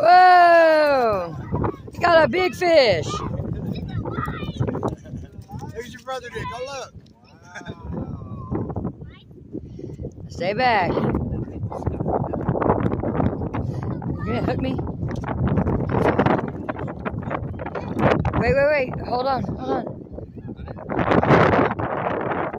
Whoa! He's got a big fish. There's your brother Dick. Go look. Stay back. You gonna hook me? Wait, wait, wait. Hold on, hold on.